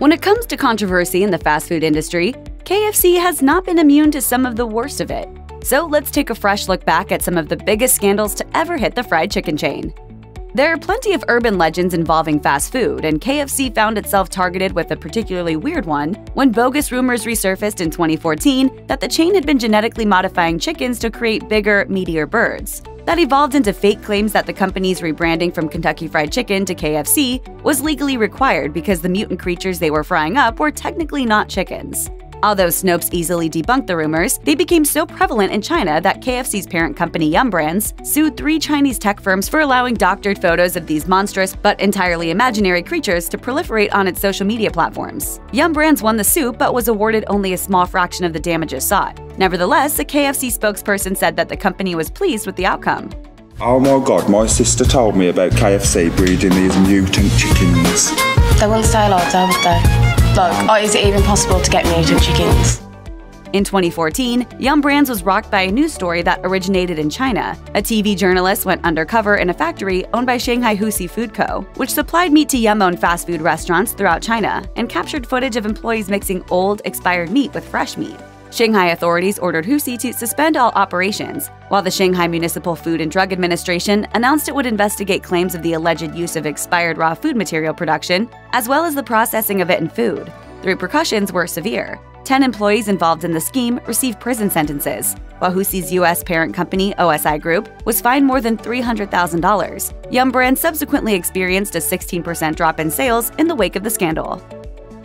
When it comes to controversy in the fast food industry, KFC has not been immune to some of the worst of it. So let's take a fresh look back at some of the biggest scandals to ever hit the fried chicken chain. There are plenty of urban legends involving fast food, and KFC found itself targeted with a particularly weird one when bogus rumors resurfaced in 2014 that the chain had been genetically modifying chickens to create bigger, meatier birds. That evolved into fake claims that the company's rebranding from Kentucky Fried Chicken to KFC was legally required because the mutant creatures they were frying up were technically not chickens. Although Snopes easily debunked the rumors, they became so prevalent in China that KFC's parent company Yum Brands sued three Chinese tech firms for allowing doctored photos of these monstrous but entirely imaginary creatures to proliferate on its social media platforms. Yum Brands won the suit but was awarded only a small fraction of the damages sought. Nevertheless, a KFC spokesperson said that the company was pleased with the outcome. Oh my god, my sister told me about KFC breeding these mutant chickens. They wouldn't stay alive there, would they? Like, oh, is it even possible to get mutant chickens? In 2014, Yum Brands was rocked by a news story that originated in China. A TV journalist went undercover in a factory owned by Shanghai Husi Food Co., which supplied meat to Yum owned fast food restaurants throughout China and captured footage of employees mixing old, expired meat with fresh meat. Shanghai authorities ordered Husi to suspend all operations, while the Shanghai Municipal Food and Drug Administration announced it would investigate claims of the alleged use of expired raw food material production, as well as the processing of it in food. The repercussions were severe. Ten employees involved in the scheme received prison sentences, while Husi's U.S. parent company, OSI Group, was fined more than $300,000. Yum Brand subsequently experienced a 16% drop in sales in the wake of the scandal.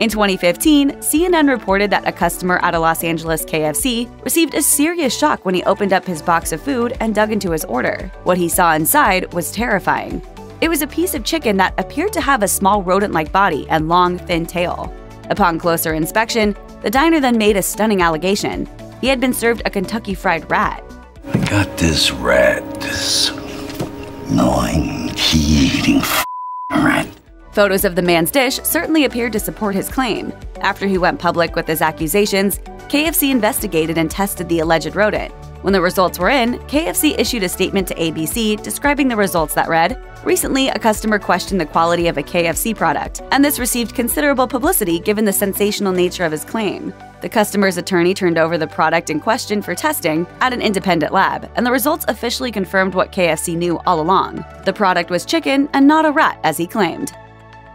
In 2015, CNN reported that a customer at a Los Angeles KFC received a serious shock when he opened up his box of food and dug into his order. What he saw inside was terrifying. It was a piece of chicken that appeared to have a small rodent like body and long, thin tail. Upon closer inspection, the diner then made a stunning allegation. He had been served a Kentucky fried rat. I got this rat, this gnawing, eating rat Photos of the man's dish certainly appeared to support his claim. After he went public with his accusations, KFC investigated and tested the alleged rodent. When the results were in, KFC issued a statement to ABC describing the results that read Recently, a customer questioned the quality of a KFC product, and this received considerable publicity given the sensational nature of his claim. The customer's attorney turned over the product in question for testing at an independent lab, and the results officially confirmed what KFC knew all along. The product was chicken and not a rat, as he claimed.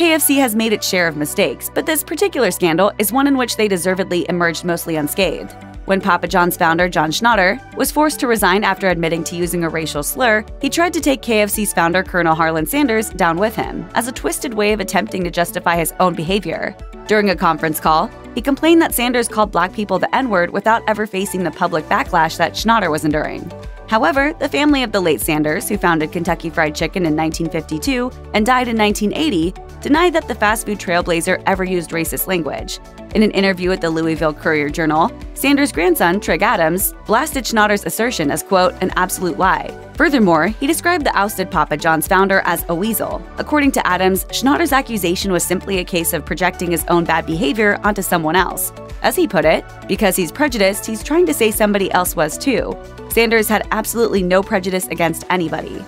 KFC has made its share of mistakes, but this particular scandal is one in which they deservedly emerged mostly unscathed. When Papa John's founder, John Schnatter, was forced to resign after admitting to using a racial slur, he tried to take KFC's founder, Colonel Harlan Sanders, down with him, as a twisted way of attempting to justify his own behavior. During a conference call, he complained that Sanders called black people the N word without ever facing the public backlash that Schnatter was enduring. However, the family of the late Sanders, who founded Kentucky Fried Chicken in 1952 and died in 1980, denied that the fast food trailblazer ever used racist language. In an interview with the Louisville Courier Journal, Sanders' grandson, Trig Adams, blasted Schnatter's assertion as, quote, an absolute lie. Furthermore, he described the ousted Papa John's founder as a weasel. According to Adams, Schnatter's accusation was simply a case of projecting his own bad behavior onto someone else. As he put it, because he's prejudiced, he's trying to say somebody else was too. Sanders had absolutely no prejudice against anybody.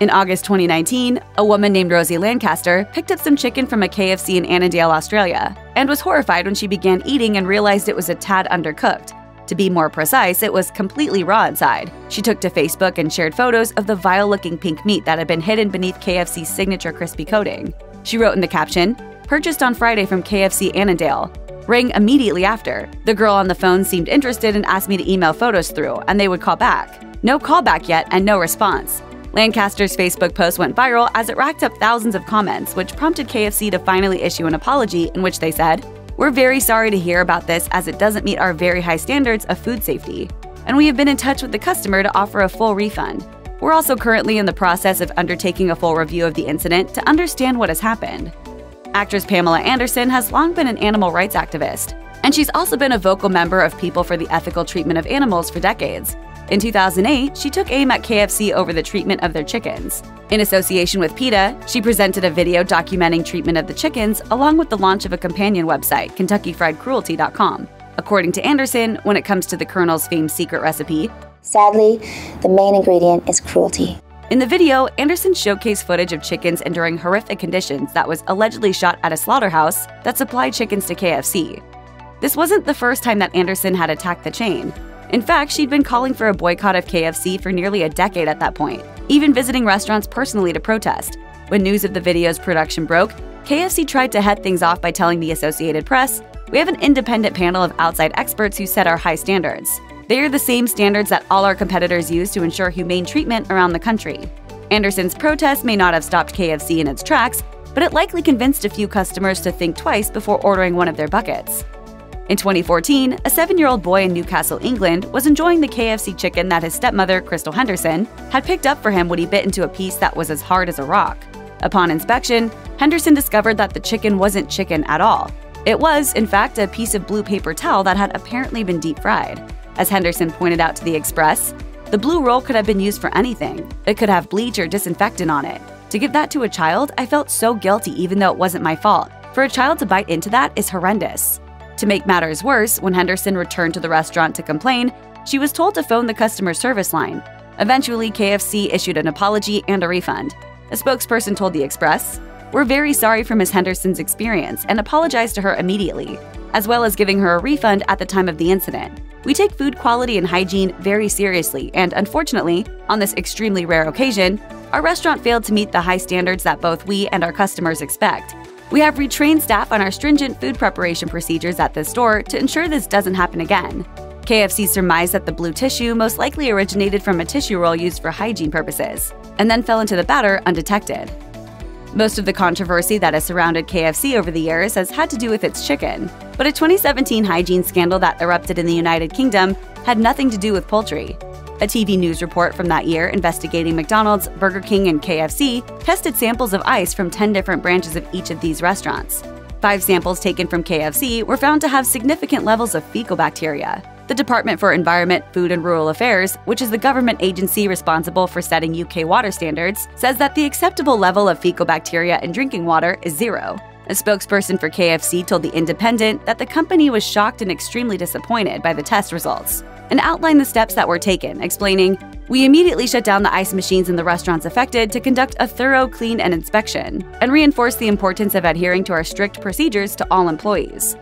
In August 2019, a woman named Rosie Lancaster picked up some chicken from a KFC in Annandale, Australia, and was horrified when she began eating and realized it was a tad undercooked. To be more precise, it was completely raw inside. She took to Facebook and shared photos of the vile looking pink meat that had been hidden beneath KFC's signature crispy coating. She wrote in the caption, Purchased on Friday from KFC Annandale, rang immediately after. The girl on the phone seemed interested and asked me to email photos through, and they would call back. No callback yet, and no response. Lancaster's Facebook post went viral as it racked up thousands of comments, which prompted KFC to finally issue an apology in which they said, We're very sorry to hear about this as it doesn't meet our very high standards of food safety. And we have been in touch with the customer to offer a full refund. We're also currently in the process of undertaking a full review of the incident to understand what has happened. Actress Pamela Anderson has long been an animal rights activist, and she's also been a vocal member of People for the Ethical Treatment of Animals for decades. In 2008, she took aim at KFC over the treatment of their chickens. In association with PETA, she presented a video documenting treatment of the chickens along with the launch of a companion website, KentuckyFriedCruelty.com. According to Anderson, when it comes to the Colonel's famed secret recipe, sadly, the main ingredient is cruelty. In the video, Anderson showcased footage of chickens enduring horrific conditions that was allegedly shot at a slaughterhouse that supplied chickens to KFC. This wasn't the first time that Anderson had attacked the chain. In fact, she'd been calling for a boycott of KFC for nearly a decade at that point, even visiting restaurants personally to protest. When news of the video's production broke, KFC tried to head things off by telling the Associated Press, We have an independent panel of outside experts who set our high standards. They are the same standards that all our competitors use to ensure humane treatment around the country. Anderson's protest may not have stopped KFC in its tracks, but it likely convinced a few customers to think twice before ordering one of their buckets. In 2014, a seven year old boy in Newcastle, England, was enjoying the KFC chicken that his stepmother, Crystal Henderson, had picked up for him when he bit into a piece that was as hard as a rock. Upon inspection, Henderson discovered that the chicken wasn't chicken at all. It was, in fact, a piece of blue paper towel that had apparently been deep fried. As Henderson pointed out to the Express, the blue roll could have been used for anything. It could have bleach or disinfectant on it. To give that to a child, I felt so guilty even though it wasn't my fault. For a child to bite into that is horrendous. To make matters worse, when Henderson returned to the restaurant to complain, she was told to phone the customer service line. Eventually, KFC issued an apology and a refund. A spokesperson told The Express, We're very sorry for Ms. Henderson's experience and apologized to her immediately, as well as giving her a refund at the time of the incident. We take food quality and hygiene very seriously, and unfortunately, on this extremely rare occasion, our restaurant failed to meet the high standards that both we and our customers expect. We have retrained staff on our stringent food preparation procedures at this store to ensure this doesn't happen again. KFC surmised that the blue tissue most likely originated from a tissue roll used for hygiene purposes, and then fell into the batter undetected. Most of the controversy that has surrounded KFC over the years has had to do with its chicken, but a 2017 hygiene scandal that erupted in the United Kingdom had nothing to do with poultry. A TV news report from that year investigating McDonald's, Burger King, and KFC tested samples of ice from 10 different branches of each of these restaurants. Five samples taken from KFC were found to have significant levels of fecal bacteria. The Department for Environment, Food and Rural Affairs, which is the government agency responsible for setting UK water standards, says that the acceptable level of fecal bacteria in drinking water is zero. A spokesperson for KFC told The Independent that the company was shocked and extremely disappointed by the test results and outlined the steps that were taken, explaining, We immediately shut down the ice machines in the restaurants affected to conduct a thorough clean and inspection, and reinforce the importance of adhering to our strict procedures to all employees.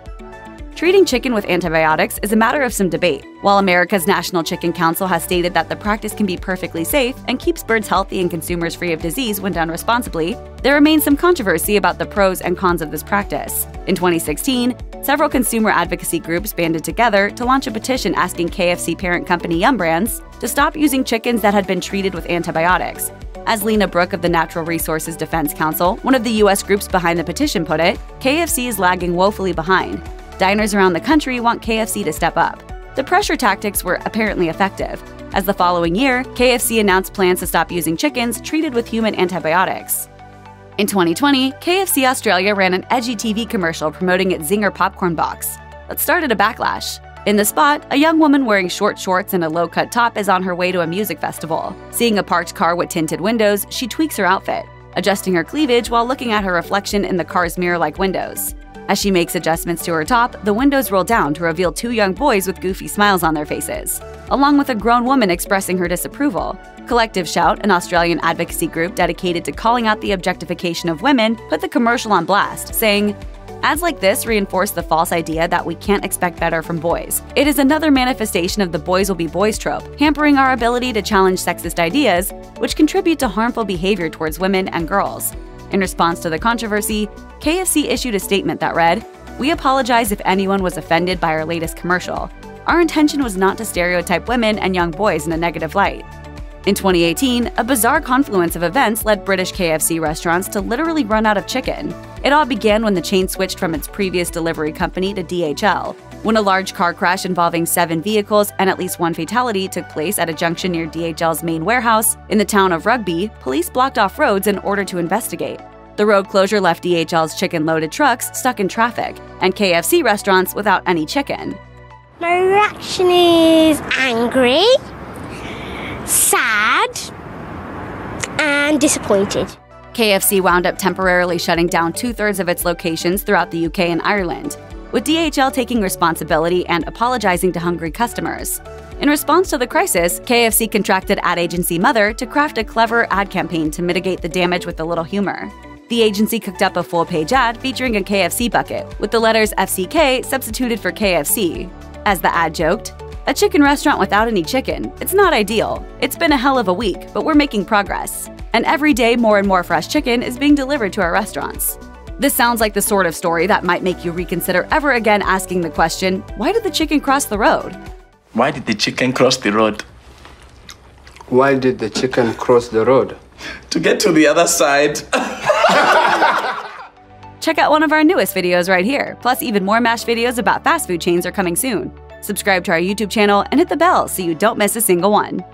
Treating chicken with antibiotics is a matter of some debate. While America's National Chicken Council has stated that the practice can be perfectly safe and keeps birds healthy and consumers free of disease when done responsibly, there remains some controversy about the pros and cons of this practice. In 2016, several consumer advocacy groups banded together to launch a petition asking KFC parent company Yum Brands to stop using chickens that had been treated with antibiotics. As Lena Brook of the Natural Resources Defense Council, one of the U.S. groups behind the petition, put it, KFC is lagging woefully behind. Diners around the country want KFC to step up. The pressure tactics were apparently effective, as the following year, KFC announced plans to stop using chickens treated with human antibiotics. In 2020, KFC Australia ran an edgy TV commercial promoting its Zinger popcorn box. That started a backlash. In the spot, a young woman wearing short shorts and a low cut top is on her way to a music festival. Seeing a parked car with tinted windows, she tweaks her outfit, adjusting her cleavage while looking at her reflection in the car's mirror like windows. As she makes adjustments to her top, the windows roll down to reveal two young boys with goofy smiles on their faces, along with a grown woman expressing her disapproval. Collective Shout, an Australian advocacy group dedicated to calling out the objectification of women, put the commercial on blast, saying, Ads like this reinforce the false idea that we can't expect better from boys. It is another manifestation of the boys will be boys trope, hampering our ability to challenge sexist ideas, which contribute to harmful behavior towards women and girls. In response to the controversy, KFC issued a statement that read, We apologize if anyone was offended by our latest commercial. Our intention was not to stereotype women and young boys in a negative light. In 2018, a bizarre confluence of events led British KFC restaurants to literally run out of chicken. It all began when the chain switched from its previous delivery company to DHL, when a large car crash involving seven vehicles and at least one fatality took place at a junction near DHL's main warehouse in the town of Rugby, police blocked off roads in order to investigate. The road closure left DHL's chicken loaded trucks stuck in traffic, and KFC restaurants without any chicken. My reaction is angry, sad, and disappointed. KFC wound up temporarily shutting down two thirds of its locations throughout the UK and Ireland, with DHL taking responsibility and apologizing to hungry customers. In response to the crisis, KFC contracted ad agency Mother to craft a clever ad campaign to mitigate the damage with a little humor. The agency cooked up a full page ad featuring a KFC bucket, with the letters FCK substituted for KFC. As the ad joked, a chicken restaurant without any chicken. It's not ideal. It's been a hell of a week, but we're making progress. And every day, more and more fresh chicken is being delivered to our restaurants. This sounds like the sort of story that might make you reconsider ever again asking the question why did the chicken cross the road? Why did the chicken cross the road? Why did the chicken cross the road? To get to the other side. Check out one of our newest videos right here. Plus, even more Mashed videos about fast food chains are coming soon. Subscribe to our YouTube channel and hit the bell so you don't miss a single one.